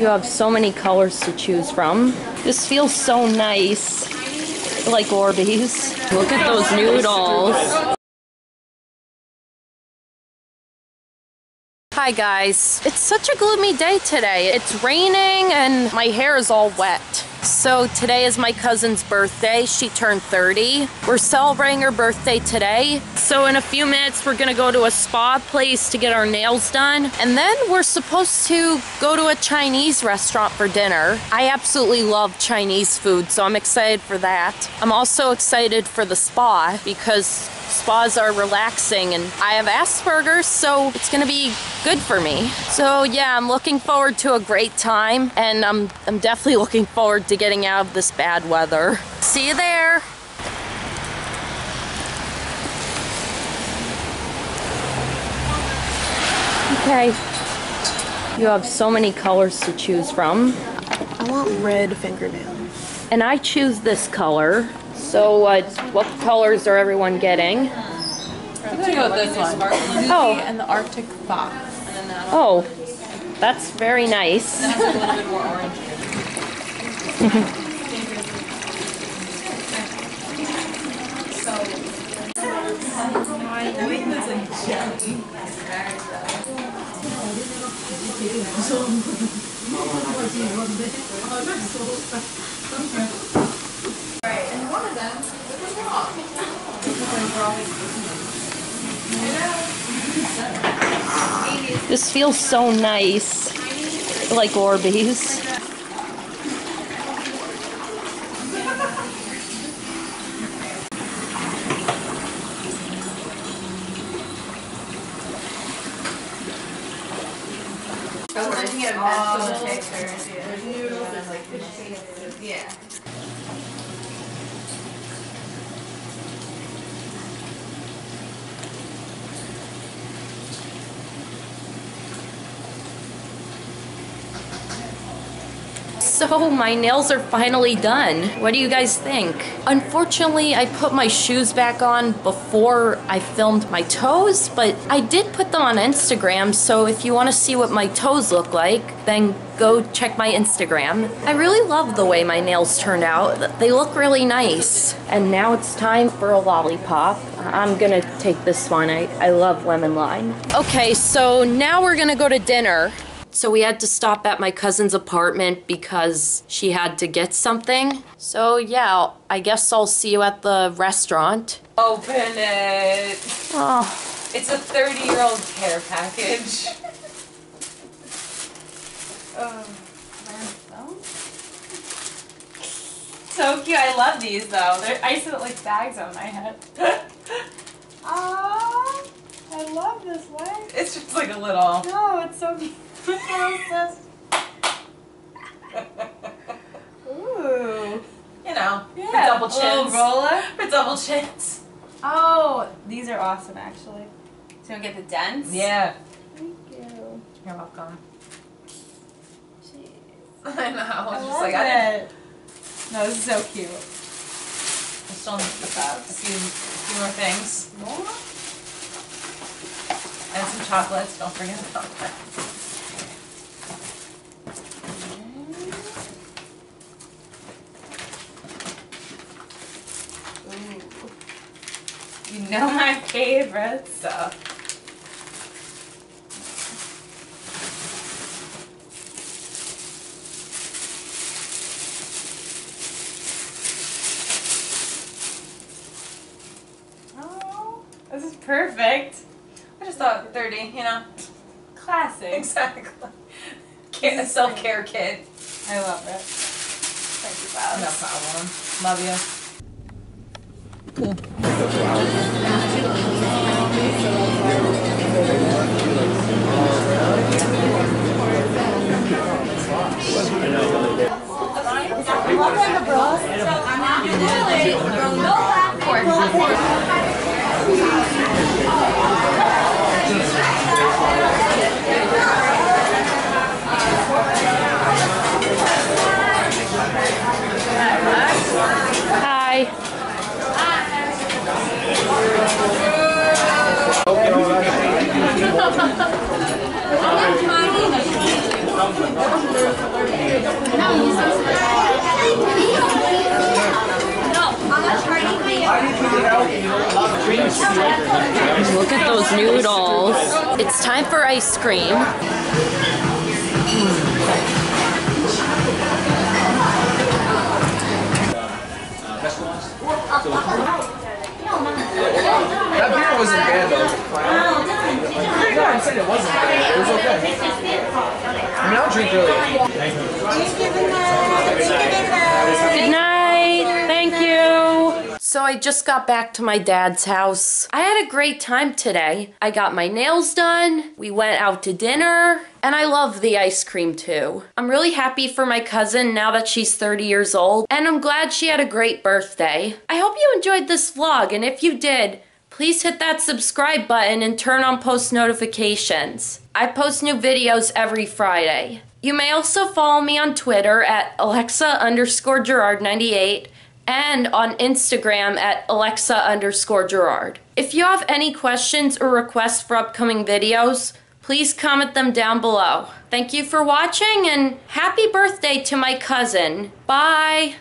You have so many colors to choose from. This feels so nice. Like Orbeez. Look at those noodles. Hi guys. It's such a gloomy day today. It's raining and my hair is all wet. So today is my cousin's birthday. She turned 30. We're celebrating her birthday today. So in a few minutes, we're gonna go to a spa place to get our nails done. And then we're supposed to go to a Chinese restaurant for dinner. I absolutely love Chinese food, so I'm excited for that. I'm also excited for the spa because spas are relaxing and I have Asperger's, so it's gonna be good for me. So yeah, I'm looking forward to a great time and I'm, I'm definitely looking forward to getting out of this bad weather. See you there. Okay. You have so many colors to choose from. I want red fingernails. And I choose this color. So uh, what colors are everyone getting? I'm gonna go with this one. Lizzie Oh. and the Arctic Fox. Oh, that's very nice. This feels so nice. Like Orbeez. Yeah. So my nails are finally done. What do you guys think? Unfortunately, I put my shoes back on before I filmed my toes, but I did put them on Instagram, so if you want to see what my toes look like, then go check my Instagram. I really love the way my nails turned out. They look really nice. And now it's time for a lollipop. I'm gonna take this one. I, I love lemon lime. Okay, so now we're gonna go to dinner. So we had to stop at my cousin's apartment because she had to get something. So yeah, I guess I'll see you at the restaurant. Open it. Oh, It's a 30 year old care package. oh, so cute. I love these though. They're, I used to put like bags on my head. Aww. I love this one. It's just like a little. No, it's so cute. Ooh. You know, for Yeah, double a little chins. roller. For double chins. Oh, these are awesome actually. So you get the dents. Yeah. Thank you. You're welcome. Jeez. I know. I was I just love like, I didn't. it. No, this is so cute. I still need a few, few more things. More? And some chocolates. Don't forget about that. You know my favorite stuff. Oh, this is perfect. I just thought 30, you know. Classic. Exactly. Care, self care kit. I love it. Thank you, No Bob. problem. Love you. Hi. Look at those noodles. It's time for ice cream. Mm. I mean, I'll drink really. Good night. Thank you. So I just got back to my dad's house. I had a great time today. I got my nails done. We went out to dinner. And I love the ice cream too. I'm really happy for my cousin now that she's 30 years old. And I'm glad she had a great birthday. I hope you enjoyed this vlog. And if you did, please hit that subscribe button and turn on post notifications. I post new videos every Friday. You may also follow me on Twitter at Alexa underscore Girard 98 and on Instagram at Alexa underscore Girard. If you have any questions or requests for upcoming videos, please comment them down below. Thank you for watching and happy birthday to my cousin. Bye!